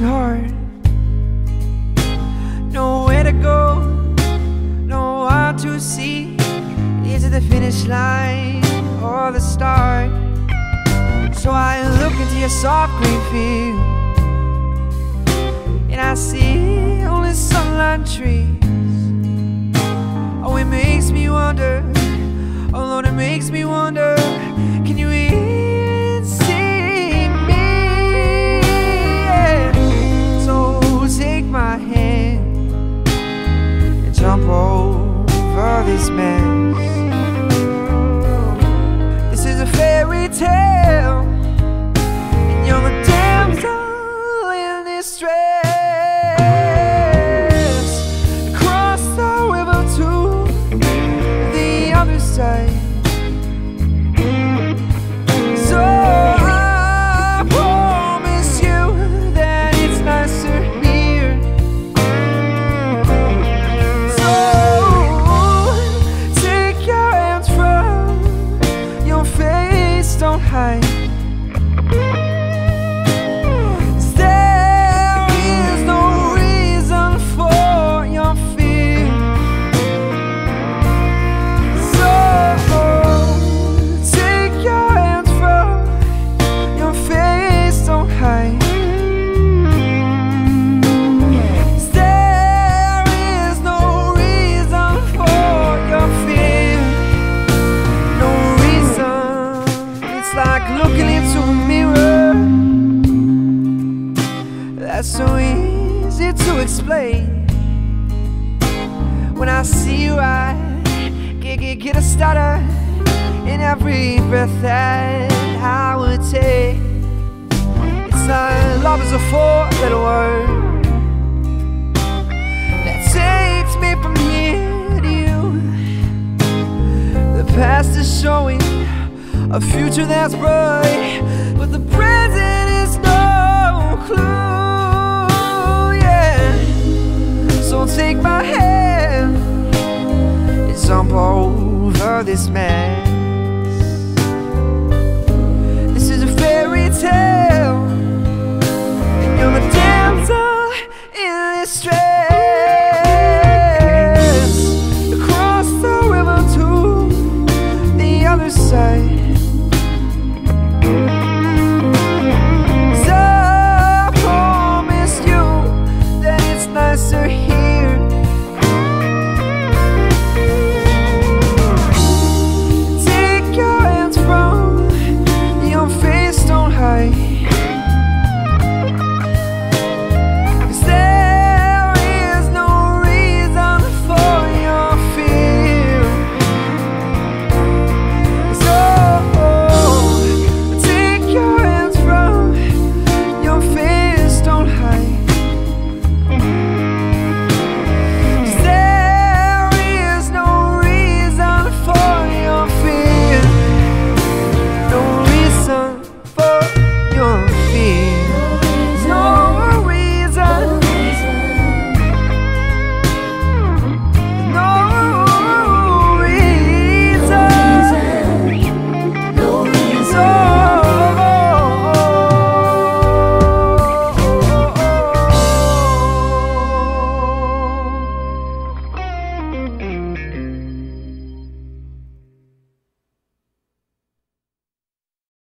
trying hard. Nowhere to go, no one to see. Is it the finish line or the start? So I look into your soft green field And I see only sunlight trees. Oh, it makes me wonder Oh, Lord, it makes me wonder. This. This is a fairy tale, That's so easy to explain. When I see you, I get, get, get a stutter in every breath that I would take. It's like love is a four-letter word that takes me from here to you. The past is showing a future that's bright, So take my hand and jump over this man.